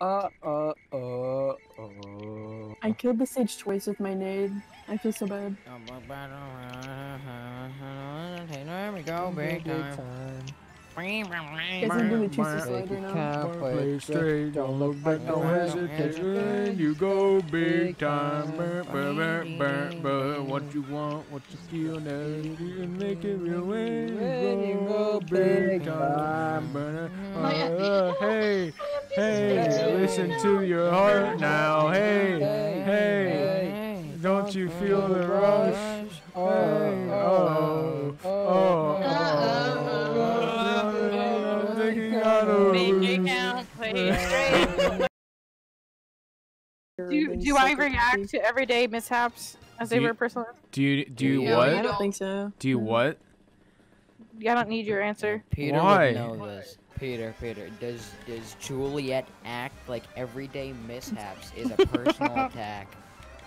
Uh, uh, uh, uh. I killed the sage twice with my nade. I feel so bad. There we go, big time. Guys, I'm really too Take slider it now. Play straight, don't look back, no hesitation. You go big time. What you want, what you feel, now you can make it real when you go big time. Hey, hey, listen to your heart now. Hey, hey, don't you feel the rush? Oh, hey, oh, oh, oh. Thinking out of Do, do I react to everyday mishaps as they were personal? Do you do you Yeah, what? I don't think so. Do you what? I don't need your answer. Peter Why? would know this. Peter, Peter, does does Juliet act like everyday mishaps is a personal attack?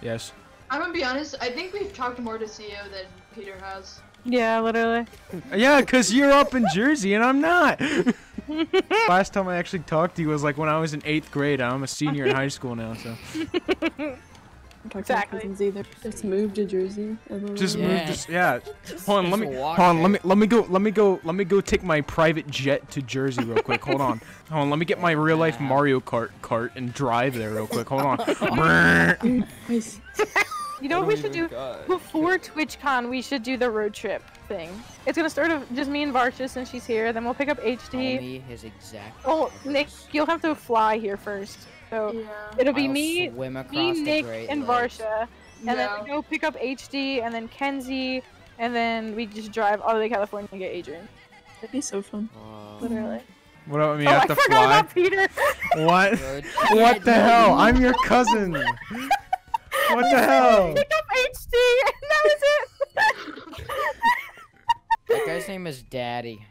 Yes. I'm gonna be honest. I think we've talked more to CEO than Peter has. Yeah, literally. Yeah, cause you're up in Jersey and I'm not. Last time I actually talked to you was like when I was in eighth grade. I'm a senior in high school now, so I'm talking Exactly. to my cousins either. Just move to Jersey. I just know. Yeah. move. Just yeah. Hold on, let me hold on. Let me let me go. Let me go. Let me go take my private jet to Jersey real quick. Hold on. Hold on. Let me get my real life Mario Kart cart and drive there real quick. Hold on. You know what we oh should do? Before TwitchCon, we should do the road trip thing. It's gonna start with just me and Varsha since she's here. Then we'll pick up Tell HD. me his exact. Oh, Nick, you'll have to fly here first. So Yeah. it'll be I'll me, swim me, Nick, and Lakes. Varsha, and then we go pick up HD, and then Kenzie, and then we just drive all the way to California and get Adrian. that'd be so fun. Whoa. Literally. What about me? oh, I I have to forgot fly. about Peter. What? What the hell? I'm your cousin. What the hell? Pick up HD, and that was it. That guy's name is Daddy.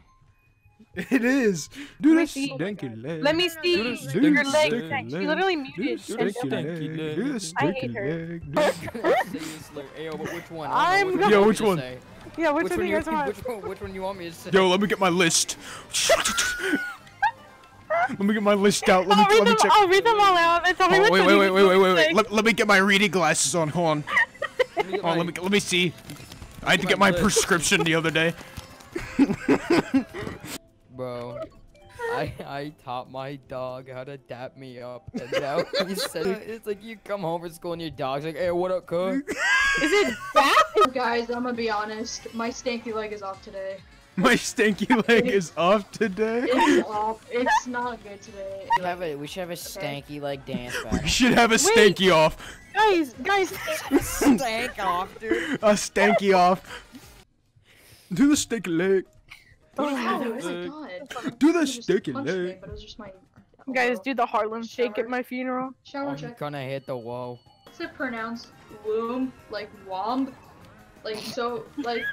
It is. Do Let me this see. stinky leg. Let me see Do this your leg. leg. She literally Do muted. this and stinky showed- leg. Do this I hate stinky her. leg. Ayo, but which one? I'm don't gonna- Yo, which one? Yeah, which, Which one one do you you guys want? which one which one you want me to say? Yo, let me get my list. Let me get my list out. Let me I'll read let me them. check. I'll read them all out and tell me Oh, wait, wait, wait, wait, wait, wait, wait. Let, let me get my reading glasses on. Hold on. Let me get Oh, let me let me see. I had to get my list. prescription the other day. Bro, I I taught my dog how to dap me up, and now he said it's like you come home from school and your dog's like, "Hey, what up, cuz?" Is it that? Guys, I'm gonna be honest. My stanky leg is off today. My stinky leg is off today. It's off. It's not good today. We have a we should have a stanky leg dance We should have a Wait. stanky off. Guys, guys. Stank off, dude. A stanky off. Do the stinky leg. Oh, wow, oh my god. Do the You just stinky punched me, leg. but it was just my. Guys, do the Harlem Shake at my funeral. Shower I'm check. gonna hit the wall. Is it pronounced womb? Like womb? Like so, like.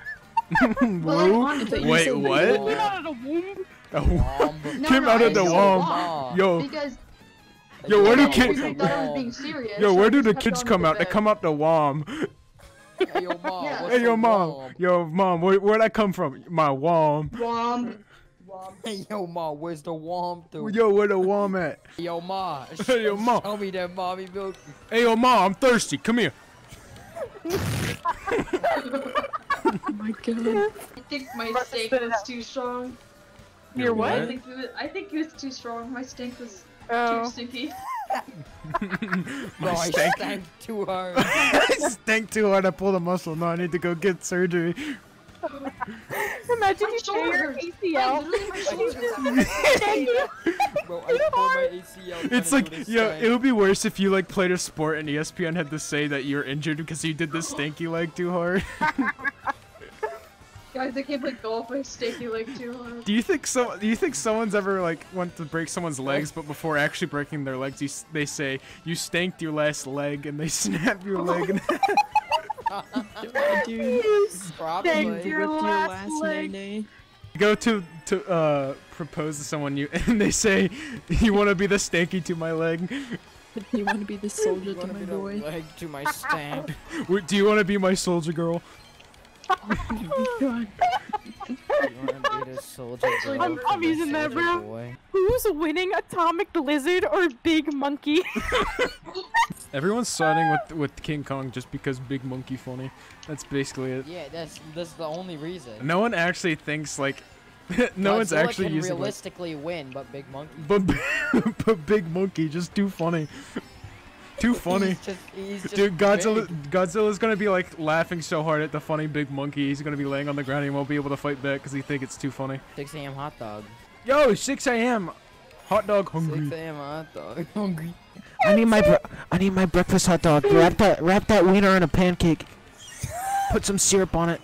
Woo? on Wait, what? the Came out of the womb. Womb. No, Came no, out of the womb. womb. Yo, Because Yo, where do I kids- thought I was being serious. yo, where I do the kids come with out? They come out the womb. Hey, yo, mom. Yeah. Hey, yo, mom. womb? Yo, mom, where, where'd I come from? My. Womb. Womb. Hey, yo, mom. Where's the womb, dude? Yo, where the womb at? Yo, ma. Hey, yo, ma. Show me that mommy milk. Hey, yo, mom, I'm thirsty. Come here. Oh my god. I think my Let's steak was out. too strong. Your I what? think it was, I think it was too strong. My stink was Oh. too stinky. My oh, I stank. stank too hard. I stank too hard. I pulled a muscle. No, I need to go get surgery. Imagine My you tear your shoulder hurts. Like, ACL. literally, my shoulder. Bro, I pulled my ACL. It's like, do this yo, stank. it would be worse if you like played a sport and E ESPN had to say that you're injured because you did the stinky leg too hard. Guys, I can't play golf. My stinky leg too hard. Do you think so? Do you think someone's ever like went to break someone's legs, but before actually breaking their legs, you, they say you stanked your last leg, and they snap your leg? And Dude, Probably. Thank with you. your Your last last leg. nay go to to uh propose to someone you, and they say you want to be the stanky to my leg. You want to be the soldier You to my be the boy? leg to my stank. Wait, Do you want to be my soldier girl? I'm- I'm using that, bro. boy? Who's winning, Atomic Lizard or Big Monkey? Everyone's siding with with King Kong just because Big Monkey funny. That's basically it. Yeah, that's that's the only reason. No one actually thinks like. no one's Godzilla actually can using like, realistically win, but Big Monkey. but but Big Monkey just too funny. Too funny. He's just, he's just Dude, Godzilla big. Godzilla's gonna be like laughing so hard at the funny big monkey. He's gonna be laying on the ground. and He won't be able to fight back because he think it's too funny. 6 a.m. hot dog. Yo, 6 a.m. Hot dog hungry. 6 hungry. a.m. hot dog. Hungry. I need my bre- I need my breakfast hot dog. Wrap that wrap that wiener in a pancake. Put some syrup on it.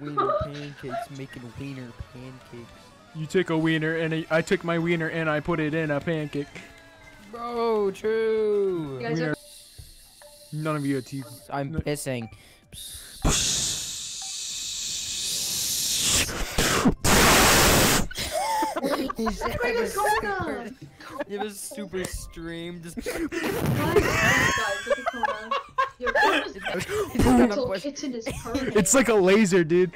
Wiener pancakes, making wiener pancakes. You take a wiener and a, I took my wiener and I put it in a pancake. Bro, true. You guys Wiener. are None of you are teeth. I'm No. pissing. He's Where is You have a super stream. Just Guys, guys, look at Kona. Your Kona's he's gonna mental push. kitchen is perfect. It's like a laser, dude.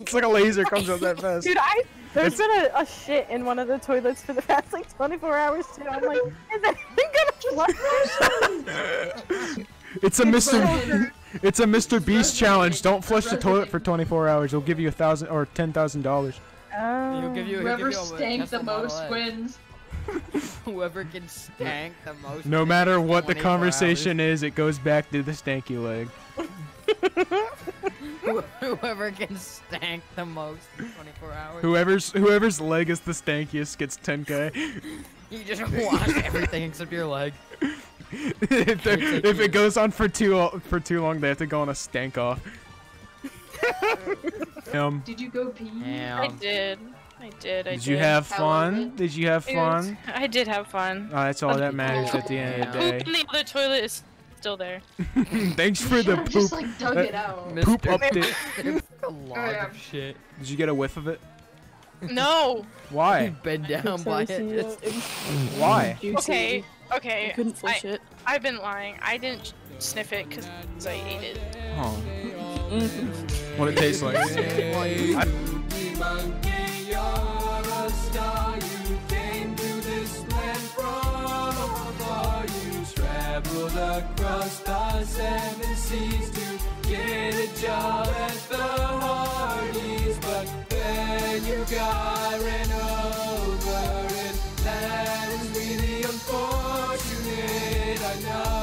It's like a laser comes out that fast. Dude, I there's been a, a shit in one of the toilets for the past like 24 hours too. I'm like, is anything gonna flush? It's a Mr. It's a Mr. Beast challenge. Don't flush the toilet for 24 hours. He'll give you a thousand or ten thousand dollars. Oh. He'll give you. Whoever give you stank the most wins. Whoever can stank the most. No matter what the 24 hours. conversation is, it goes back to the stanky leg. Whoever can stank the most in 24 hours. Whoever's whoever's leg is the stankiest gets 10k. You just wash everything except your leg. if, if it goes on for too for too long, they have to go on a stank off. um, Did you go pee? I did. I did. I did did. you have fun? Did you have fun? I did have fun. Oh, that's all that matters at the end of the Poop day. in the other toilet is still there. Thanks for the should've just poop. like dug uh, it out. Poop Mr. update. There's a lot yeah. of shit. Did you get a whiff of it? No. Why? You've down by it. Sorry, Just, it Why? juicy. Okay. I Okay. couldn't flush it. I've been lying. I didn't sniff it because I ate it. Oh. What it tastes like? Seven seas to get a job at the Hardee's, but then you got ran over, and that is really unfortunate. I know.